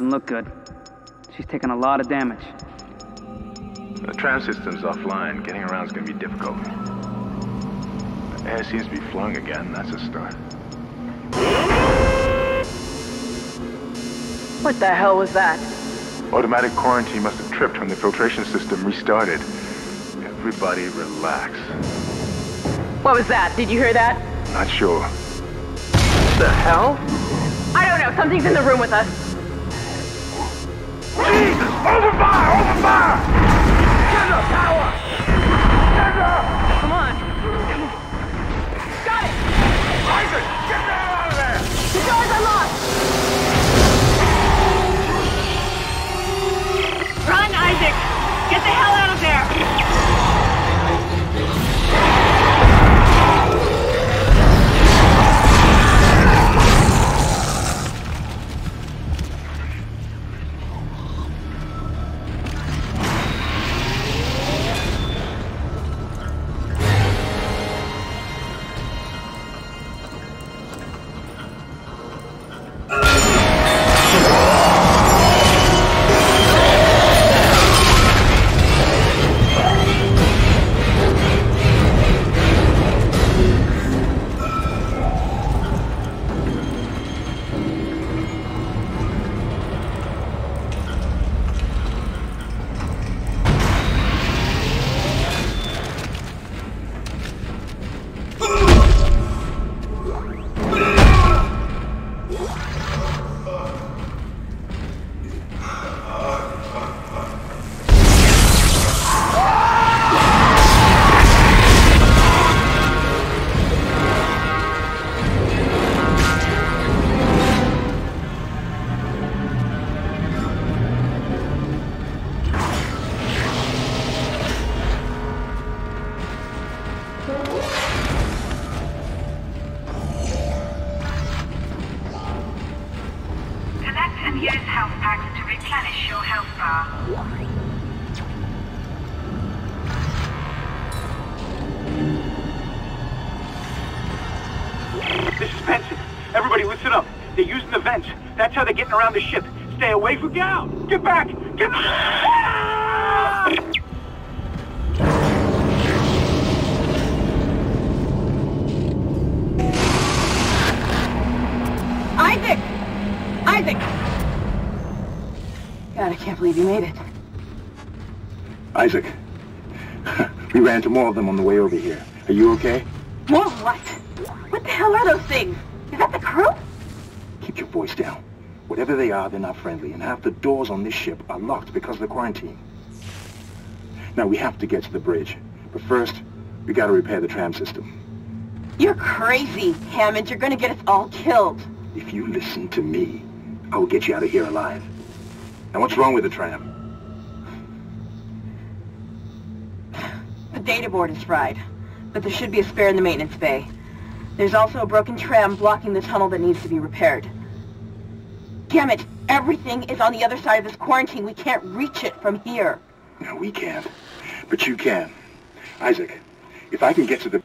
doesn't look good. She's taken a lot of damage. The tram system's offline. Getting around is gonna be difficult. The air seems to be flowing again. That's a start. What the hell was that? Automatic quarantine must have tripped when the filtration system restarted. Everybody relax. What was that? Did you hear that? Not sure. What the hell? I don't know. Something's in the room with us. Open fire! Open fire! Get the power! Get the... Come on. Got it! Isaac! Get the hell out of there! The door's unlocked! Run, Isaac! Get the hell out of there! This is Benson. Everybody listen up. They're using the vents. That's how they're getting around the ship. Stay away from... Out! Get back! Get back! God, I can't believe you made it. Isaac, we ran into more of them on the way over here. Are you okay? More what? What the hell are those things? Is that the crew? Keep your voice down. Whatever they are, they're not friendly, and half the doors on this ship are locked because of the quarantine. Now, we have to get to the bridge. But first, we gotta repair the tram system. You're crazy, Hammond. You're gonna get us all killed. If you listen to me, I will get you out of here alive. Now, what's wrong with the tram? The data board is fried, but there should be a spare in the maintenance bay. There's also a broken tram blocking the tunnel that needs to be repaired. Damn it! Everything is on the other side of this quarantine. We can't reach it from here. No, we can't. But you can. Isaac, if I can get to the...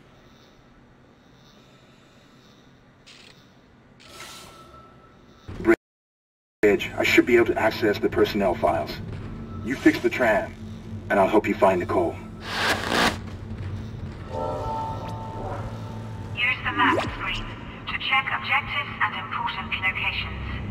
bridge, I should be able to access the personnel files. You fix the tram, and I'll help you find Nicole. Use the map screen to check objectives and important locations.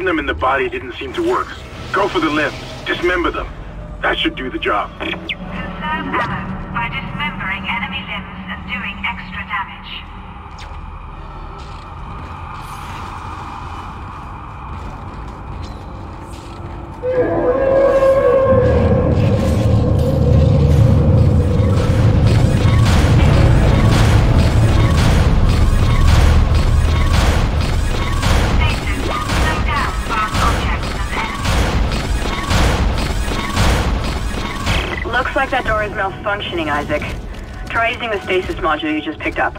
Shooting them in the body didn't seem to work. Go for the limbs. Dismember them. That should do the job. Malfunctioning, Isaac. Try using the stasis module you just picked up.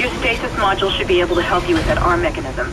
Your stasis module should be able to help you with that arm mechanism.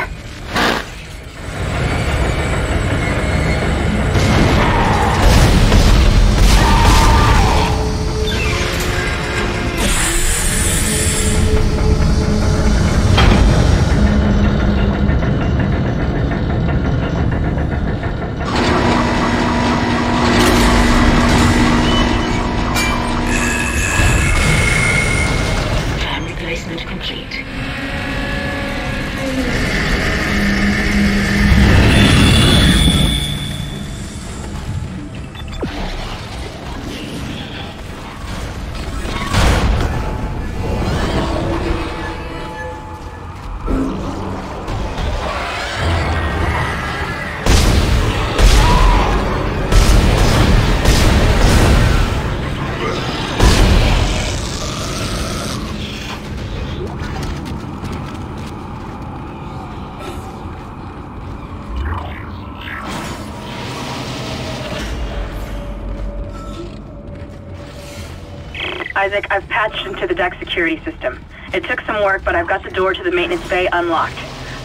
Isaac, I've patched into the deck security system. It took some work, but I've got the door to the maintenance bay unlocked.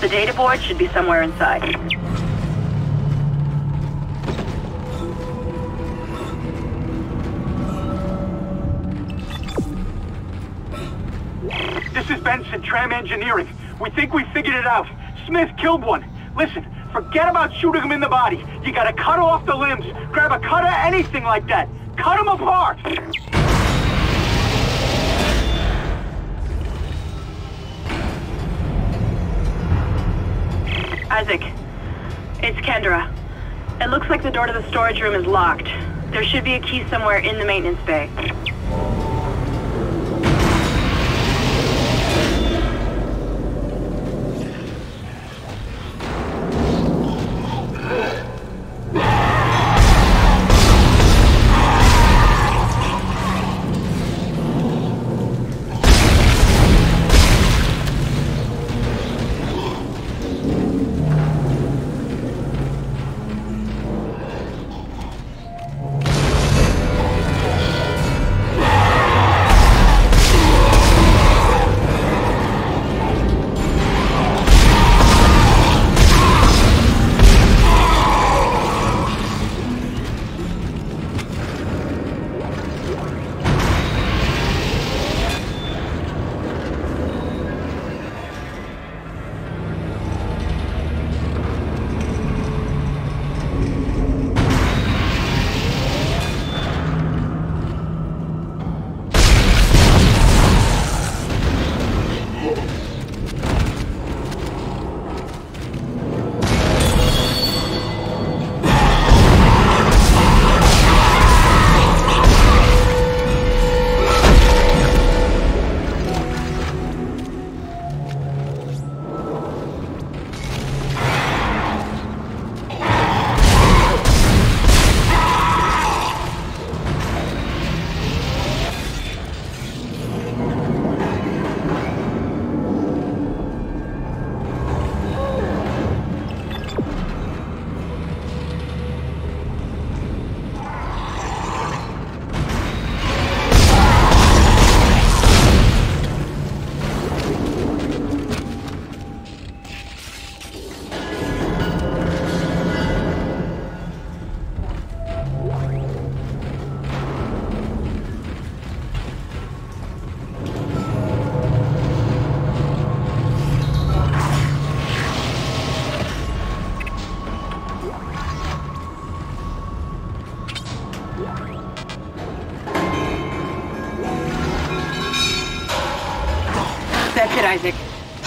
The data board should be somewhere inside. This is Benson, Tram Engineering. We think we figured it out. Smith killed one. Listen, forget about shooting him in the body. You gotta cut off the limbs. Grab a cutter, anything like that. Cut him apart! Isaac, it's Kendra. It looks like the door to the storage room is locked. There should be a key somewhere in the maintenance bay.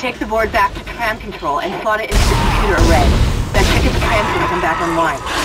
Take the board back to tram control and slot it into the computer array. Then check if the trams can come back online.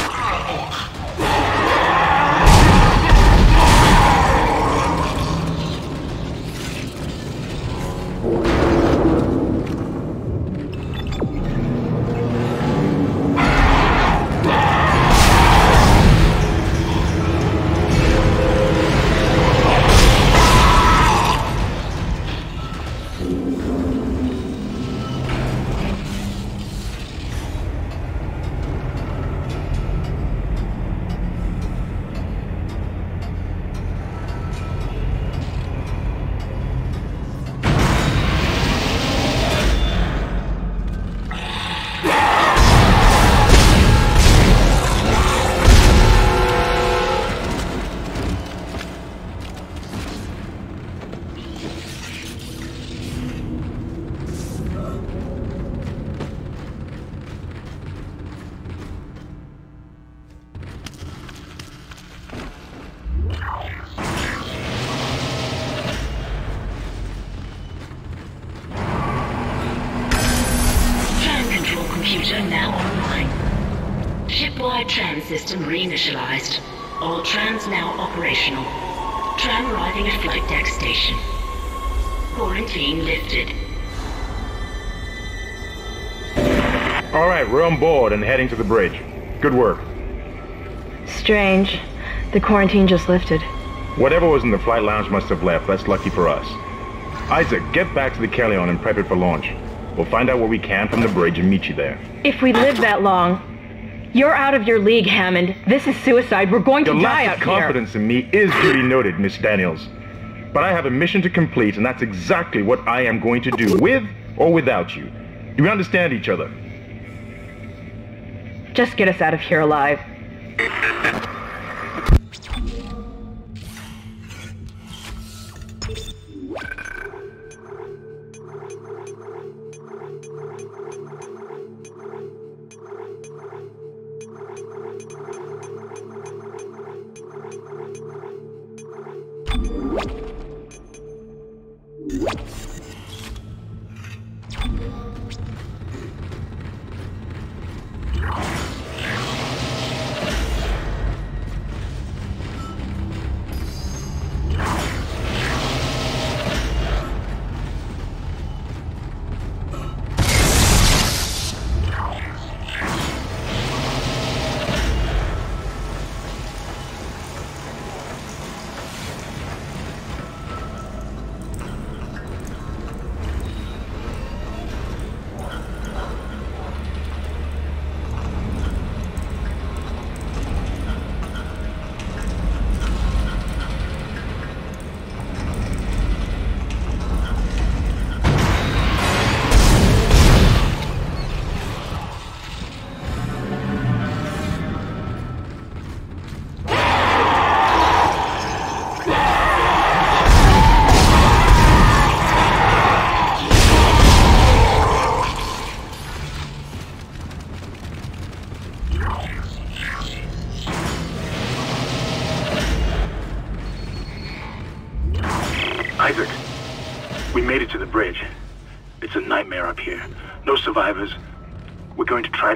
System reinitialized. All trams now operational. Tram arriving at flight deck station. Quarantine lifted. All right, we're on board and heading to the bridge. Good work. Strange. The quarantine just lifted. Whatever was in the flight lounge must have left. That's lucky for us. Isaac, get back to the Kellion and prep it for launch. We'll find out what we can from the bridge and meet you there. If we live that long, you're out of your league, Hammond. This is suicide. We're going to die out here. Your lack of confidence in me is duly noted, Miss Daniels. But I have a mission to complete, and that's exactly what I am going to do, with or without you. Do we understand each other? Just get us out of here alive.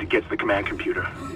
Going to try to get to the command computer.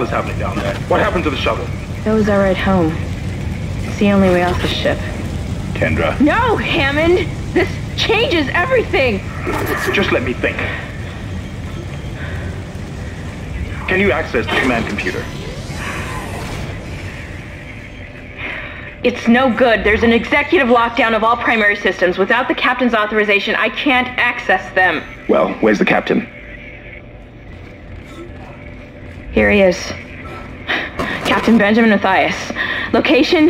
Down there. What happened to the shuttle? That was our ride home. It's the only way off the ship. Kendra, No, Hammond! This changes everything! just let me think. Can you access the command computer? It's no good. There's an executive lockdown of all primary systems. Without the captain's authorization, I can't access them. Well, where's the captain? Here he is. Captain Benjamin Mathius. Location?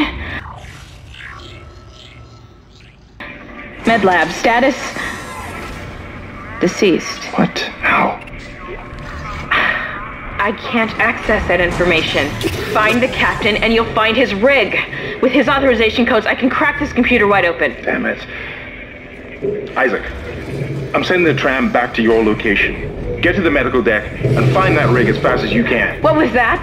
Medlab. Status? Deceased. What? How? I can't access that information. Find the captain and you'll find his rig. With his authorization codes, I can crack this computer wide open. Damn it. Isaac, I'm sending the tram back to your location. Get to the medical deck and find that rig as fast as you can. What was that?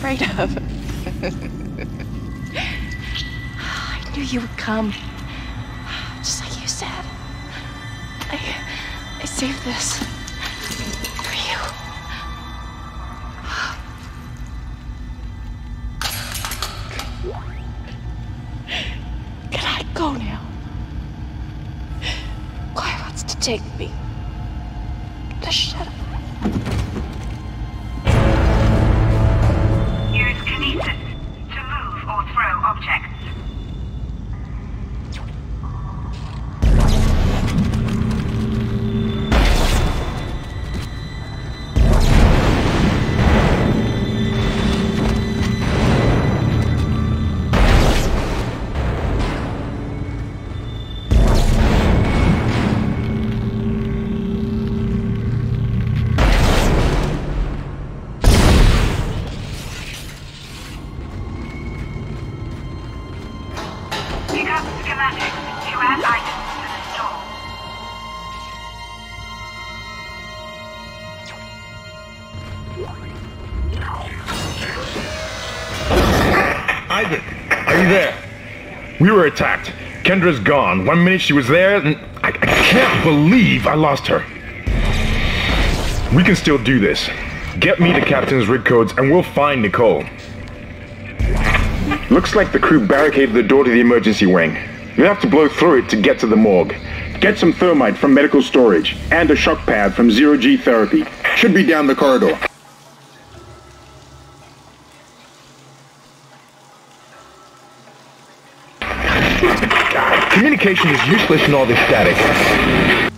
Afraid of. I knew you would come. Just like you said. I, I saved this for you. Can I go now? Wants to take me. Just shut Kendra's gone. One minute she was there, and I, I can't believe I lost her. We can still do this. Get me the captain's rig codes, and we'll find Nicole. Looks like the crew barricaded the door to the emergency wing. You have to blow through it to get to the morgue. Get some thermite from medical storage and a shock pad from Zero G Therapy. Should be down the corridor. Communication is useless in all this static.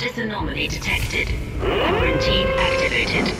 Hazardous anomaly detected. Quarantine activated.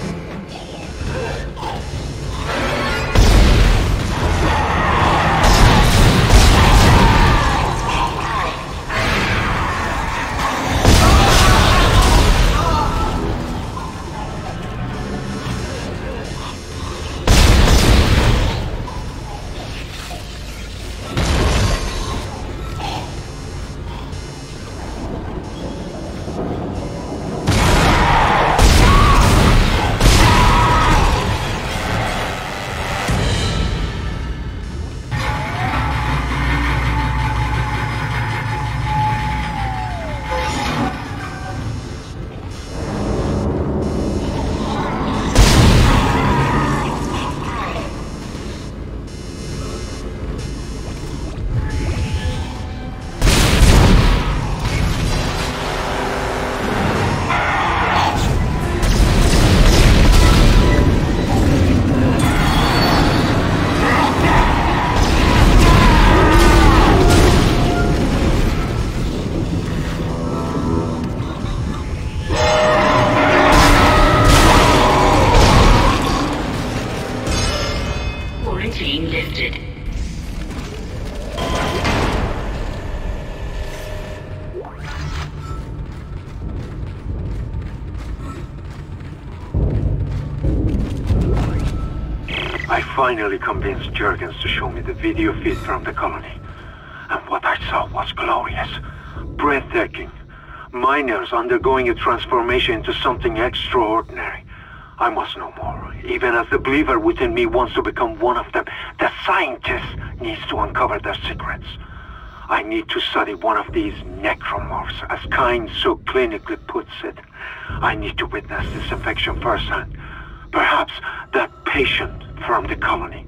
Jurgens to show me the video feed from the colony. And what I saw was glorious. Breathtaking. Miners undergoing a transformation into something extraordinary. I must know more. Even as the believer within me wants to become one of them, the scientist needs to uncover their secrets. I need to study one of these necromorphs, as Kyne so clinically puts it. I need to witness this infection firsthand. Perhaps that patient from the colony.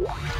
What?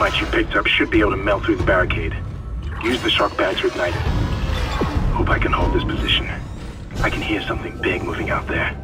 Dynamite you picked up should be able to melt through the barricade. Use the shock pad to ignite it. Hope I can hold this position. I can hear something big moving out there.